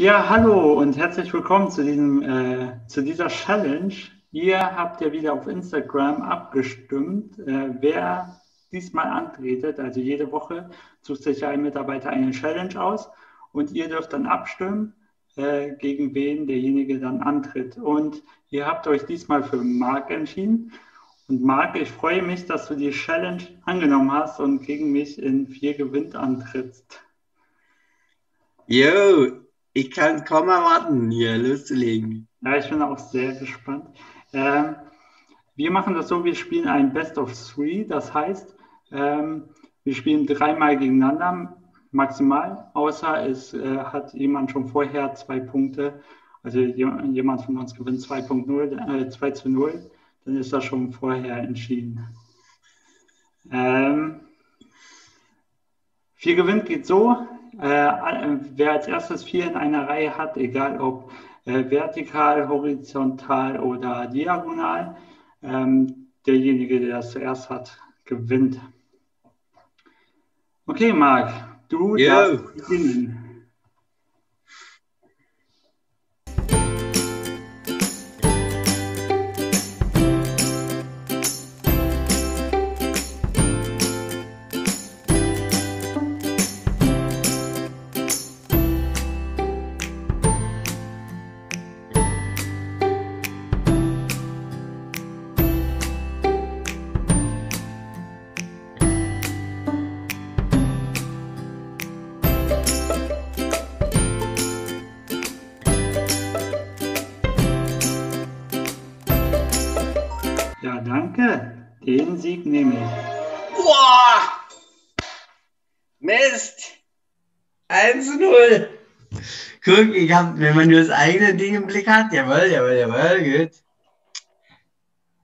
Ja, hallo und herzlich willkommen zu, diesem, äh, zu dieser Challenge. Ihr habt ja wieder auf Instagram abgestimmt, äh, wer diesmal antretet. Also jede Woche sucht sich ein Mitarbeiter eine Challenge aus und ihr dürft dann abstimmen, äh, gegen wen derjenige dann antritt. Und ihr habt euch diesmal für Marc entschieden. Und Marc, ich freue mich, dass du die Challenge angenommen hast und gegen mich in vier Gewinn antrittst. Jo, ich kann kaum erwarten, hier loszulegen. Ja, ich bin auch sehr gespannt. Ähm, wir machen das so, wir spielen ein Best of Three. Das heißt, ähm, wir spielen dreimal gegeneinander maximal, außer es äh, hat jemand schon vorher zwei Punkte. Also jemand von uns gewinnt 2.0, äh, 2 zu 0, dann ist das schon vorher entschieden. Ähm, vier gewinnt geht so, wer als erstes vier in einer Reihe hat, egal ob äh, vertikal, horizontal oder diagonal, ähm, derjenige, der das zuerst hat, gewinnt. Okay, Marc, du Yo. darfst beginnen. Danke. Den Sieg nehme ich. Boah! Mist! 1-0. Guck, ich hab, wenn man nur das eigene Ding im Blick hat, jawohl, jawohl, jawohl, gut.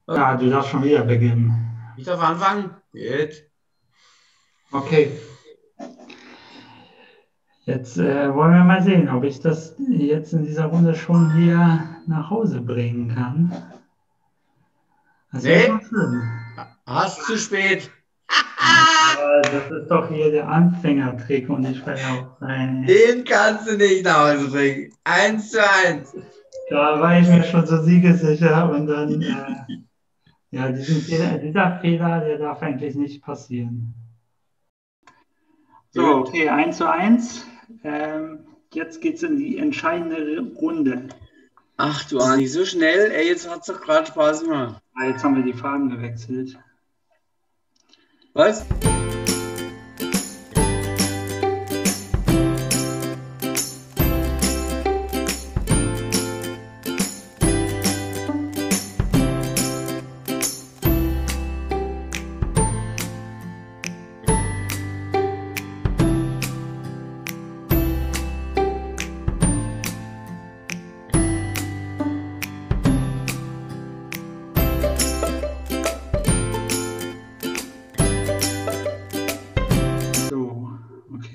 Okay. Ja, du darfst schon wieder beginnen. Ich darf anfangen? Gut. Okay. Jetzt äh, wollen wir mal sehen, ob ich das jetzt in dieser Runde schon hier nach Hause bringen kann. Das nee, hast zu spät. das ist doch hier der Anfängertrick und ich werde auch rein. Den kannst du nicht nach Hause bringen. Eins zu eins. Da war ich mir schon so siegesicher und dann, äh, ja, Fehler, dieser Fehler, der darf eigentlich nicht passieren. So, okay, 1 zu 1. Ähm, jetzt geht es in die entscheidende Runde. Ach du Ani, so schnell? Ey, jetzt hat es doch gerade Spaß gemacht. Ah, jetzt haben wir die Farben gewechselt. Was?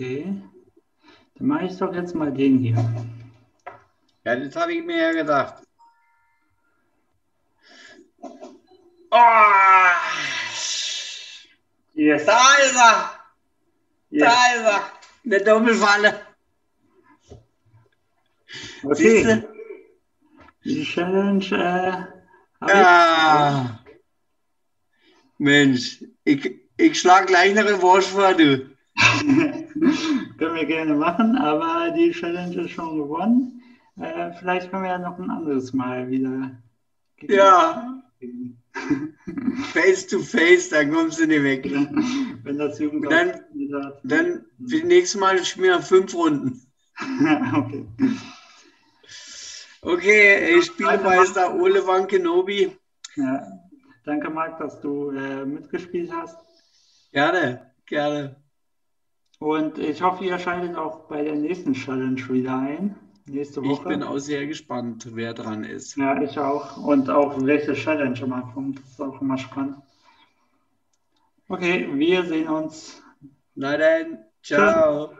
Dann mache ich doch jetzt mal den hier. Ja, das habe ich mir ja gedacht. Oh! Yes. Da ist er! Yes. Da ist er! Eine Doppelfalle. Okay. Die Challenge äh, ah. Mensch, ich, ich schlage gleich eine Revanche vor, du. können wir gerne machen, aber die Challenge ist schon gewonnen. Äh, vielleicht können wir ja noch ein anderes Mal wieder. Ja. face to face, dann kommst du nicht weg. Wenn das Jugend dann, hat. dann für das nächste Mal spielen wir fünf Runden. okay. Okay, ich Spielmeister Ole Van Kenobi. Ja. Danke, Marc, dass du äh, mitgespielt hast. Gerne, gerne. Und ich hoffe, ihr schaltet auch bei der nächsten Challenge wieder ein. Nächste Woche. Ich bin auch sehr gespannt, wer dran ist. Ja, ich auch. Und auch welche Challenge immer kommt. Das ist auch immer spannend. Okay, wir sehen uns. Na dann, ciao. Tschüss.